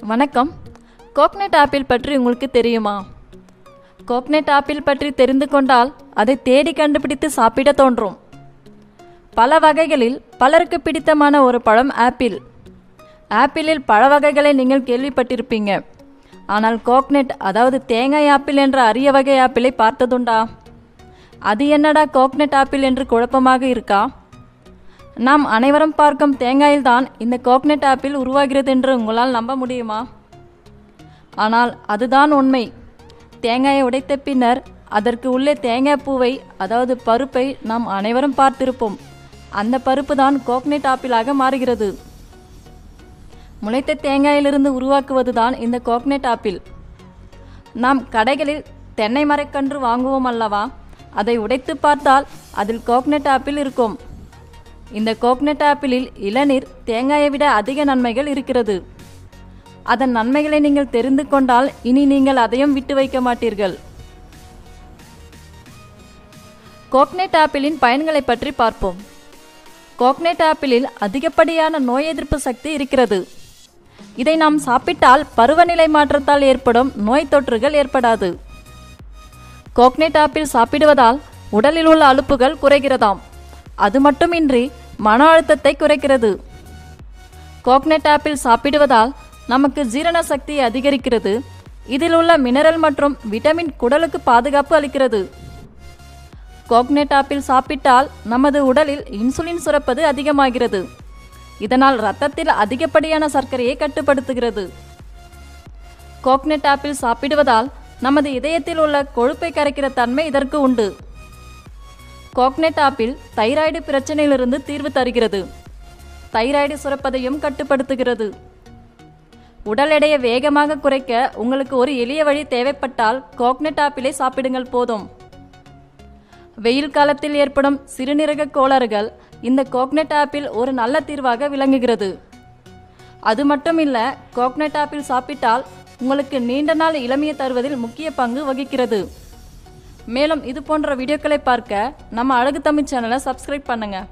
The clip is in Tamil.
வணக்கம். கோக்னட் ஆப்பிள் பற்றி உங்களுக்கு தெரியுமா? கோக்னட் ஆப்பிள் பற்றி தெரிந்து கொண்டால் அதை தேடி கண்டுபிடித்து சாப்பிட தோன்றும். பல வகைகளில் பலருக்கு பிடித்தமான ஒரு பழம் ஆப்பிள் ஆப்பிளில் பல வகைகளை நீங்கள் கேள்விப்பட்டிருப்பீங்க. ஆனால் கோக்னட் அதாவது தேங்காய் ஆப்பிள் என்ற அரிய வகை ஆப்பிளை பார்த்ததுண்டா? அது என்னடா கோக்னட் ஆப்பிள் என்று குழப்பமாக இருக்கா? நாம் அனைவரும் பார்க்கும் தேங்காயில்தான் இந்த கோக்னட் ஆப்பிள் உருவாகிறது என்று உங்களால் நம்ப முடியுமா? ஆனால் அதுதான் உண்மை. தேங்காயை உடைத்த பின்னர் அதற்கு உள்ளே தேங்காய் பூவை அதாவது பருப்பை நாம் அனைவரும் பார்த்திருப்போம். அந்த பருப்பு தான் கோக்னட் ஆப்பிளாக மாறுகிறது. முளைத்த தேங்காயிலிருந்து உருவாக்குவது தான் இந்த கோக்னட் ஆப்பிள் நாம் கடைகளில் தென்னை மரக்கன்று வாங்குவோம் அல்லவா? அதை உடைத்து பார்த்தால் அதில் கோக்னட் ஆப்பிள் இருக்கும். இந்த கோக்னட் ஆப்பிளில் இளநீர் தேங்காயை விட அதிக நன்மைகள் இருக்கிறது. அதன் நன்மைகளை நீங்கள் தெரிந்து கொண்டால் இனி நீங்கள் அதையும் விட்டு வைக்க மாட்டீர்கள். கோக்னட் ஆப்பிளின் பயன்களை பற்றி பார்ப்போம். கோக்னட் ஆப்பிளில் அதிகப்படியான நோய் எதிர்ப்பு சக்தி இருக்கிறது. இதை நாம் சாப்பிட்டால் பருவநிலை மாற்றத்தால் ஏற்படும் நோய் தொற்றுகள் ஏற்படாது. கோக்னட் ஆப்பிள் சாப்பிடுவதால் உடலில் உள்ள அலுப்புகள் குறைகிறதாம். அது மட்டுமின்றி மன அழுத்தத்தை குறைக்கிறது. கோக்னட் ஆப்பிள் சாப்பிடுவதால் நமக்கு ஜீரண சக்தி அதிகரிக்கிறது. இதில் உள்ள மினரல் மற்றும் விட்டமின் குடலுக்கு பாதுகாப்பு அளிக்கிறது. கோக்னட் ஆப்பிள் சாப்பிட்டால் நமது உடலில் இன்சுலின் சுரப்பது அதிகமாகிறது. இதனால் இரத்தத்தில் அதிகப்படியான சர்க்கரையை கட்டுப்படுத்துகிறது. கோக்னட் ஆப்பிள் சாப்பிடுவதால் நமது இதயத்தில் உள்ள கொழுப்பை கரைக்கிற தன்மை இதற்கு உண்டு. கோக்னெட் ஆப்பிள் தைராய்டு பிரச்சனையிலிருந்து தீர்வு தருகிறது. தைராய்டு சுரப்பதையும் கட்டுப்படுத்துகிறது. உடல் எடையை வேகமாக குறைக்க உங்களுக்கு ஒரு எளிய வழி தேவைப்பட்டால் கோக்னட் ஆப்பிளை சாப்பிடுங்கள் போதும். வெயில் காலத்தில் ஏற்படும் சிறுநீரக கோளாறுகள் இந்த கோக்னட் ஆப்பிள் ஒரு நல்ல தீர்வாக விளங்குகிறது. அது மட்டும் இல்ல கோக்னட் ஆப்பிள் சாப்பிட்டால் உங்களுக்கு நீண்ட நாள் இளமையை தருவதில் முக்கிய பங்கு வகிக்கிறது. மேலும் இது போன்ற வீடியோக்களை பார்க்க நம்ம அழகு தமிழ் சேனலை சப்ஸ்கிரைப் பண்ணுங்கள்